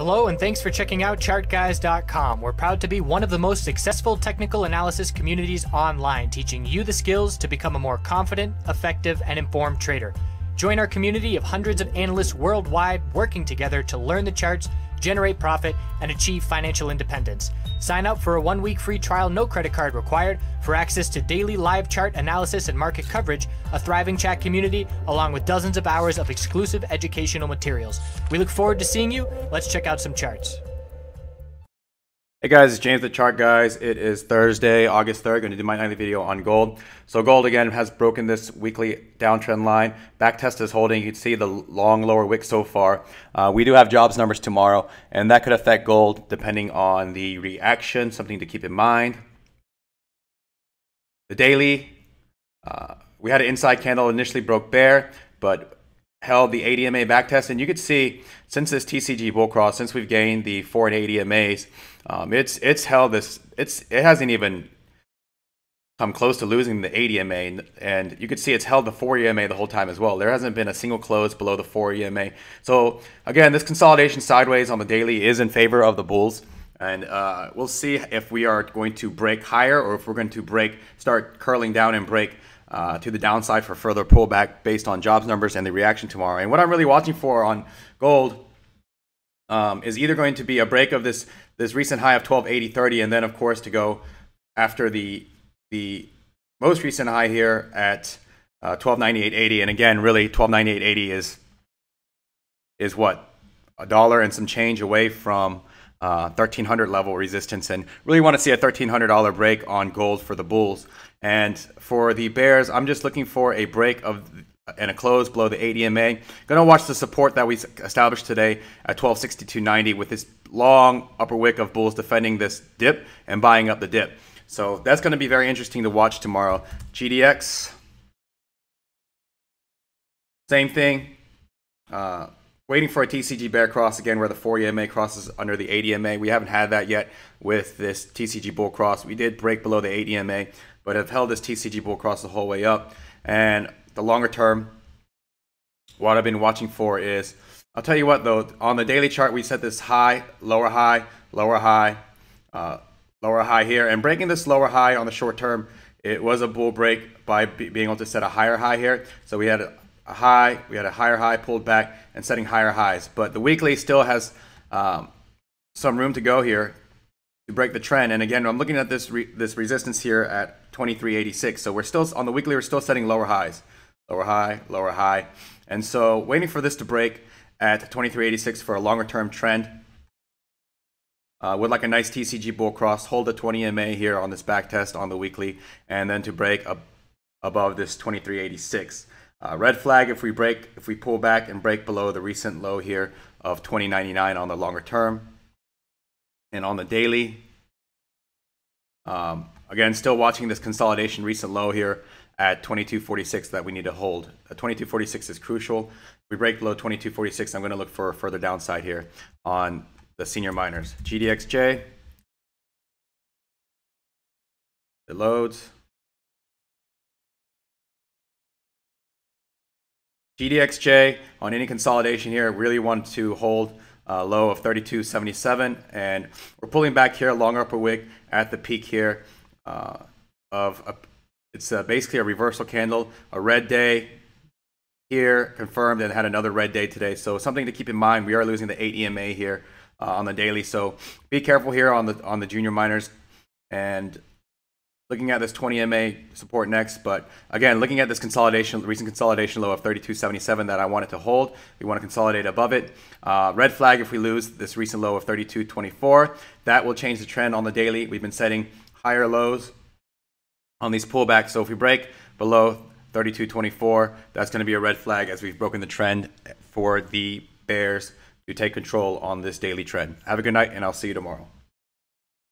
Hello, and thanks for checking out ChartGuys.com. We're proud to be one of the most successful technical analysis communities online, teaching you the skills to become a more confident, effective, and informed trader. Join our community of hundreds of analysts worldwide working together to learn the charts, generate profit, and achieve financial independence. Sign up for a one week free trial, no credit card required, for access to daily live chart analysis and market coverage, a thriving chat community, along with dozens of hours of exclusive educational materials. We look forward to seeing you. Let's check out some charts. Hey guys, it's James the Chart Guys. It is Thursday, August 3rd. Going to do my nightly video on gold. So gold again has broken this weekly downtrend line. Back test is holding. You can see the long lower wick so far. Uh, we do have jobs numbers tomorrow, and that could affect gold depending on the reaction. Something to keep in mind. The daily, uh, we had an inside candle initially broke bear, but held the 8 EMA backtest, and you could see since this TCG bull cross, since we've gained the four and EMAs, um, it's it's held this. It's it hasn't even come close to losing the 8 EMA, and you could see it's held the 4 EMA the whole time as well. There hasn't been a single close below the 4 EMA. So again, this consolidation sideways on the daily is in favor of the bulls. And uh, we'll see if we are going to break higher or if we're going to break, start curling down and break uh, to the downside for further pullback based on jobs numbers and the reaction tomorrow. And what I'm really watching for on gold um, is either going to be a break of this this recent high of 1280.30, and then of course to go after the the most recent high here at uh, 1298.80. And again, really 1298.80 is is what a dollar and some change away from uh, 1300 level resistance and really want to see a $1300 break on gold for the bulls and for the bears i'm just looking for a break of and a close below the 8 EMA. Gonna watch the support that we established today at 1262.90 with this long upper wick of bulls defending this dip and buying up the dip. So that's gonna be very interesting to watch tomorrow. GDX, same thing. Uh, waiting for a TCG bear cross again where the 4 EMA crosses under the 8 EMA. We haven't had that yet with this TCG bull cross. We did break below the 8 EMA, but have held this TCG bull cross the whole way up. And the longer term, what I've been watching for is, I'll tell you what though, on the daily chart, we set this high, lower high, lower high, uh, lower high here. And breaking this lower high on the short term, it was a bull break by being able to set a higher high here. So we had high, we had a higher high pulled back and setting higher highs. But the weekly still has um, some room to go here to break the trend. And again, I'm looking at this re this resistance here at 23.86. So we're still on the weekly, we're still setting lower highs, lower high, lower high. And so waiting for this to break at 23.86 for a longer term trend. Uh, with like a nice TCG bull cross, hold the 20 MA here on this back test on the weekly, and then to break above this 23.86. Uh, red flag if we break, if we pull back and break below the recent low here of 20.99 on the longer term. And on the daily, um, again, still watching this consolidation recent low here at 22.46 that we need to hold. Uh, 22.46 is crucial. If we break below 22.46, I'm going to look for a further downside here on the senior miners. GDXJ, it loads. GDXJ on any consolidation here, really want to hold a low of 32.77 and we're pulling back here long upper wick at the peak here uh, of a, it's uh, basically a reversal candle, a red day here confirmed and had another red day today. So something to keep in mind, we are losing the 8 EMA here uh, on the daily. So be careful here on the on the junior miners and looking at this 20 MA support next. But again, looking at this consolidation, recent consolidation low of 32.77 that I wanted to hold. We want to consolidate above it. Uh, red flag if we lose this recent low of 32.24. That will change the trend on the daily. We've been setting higher lows on these pullbacks. So if we break below 32.24, that's going to be a red flag as we've broken the trend for the bears to take control on this daily trend. Have a good night, and I'll see you tomorrow.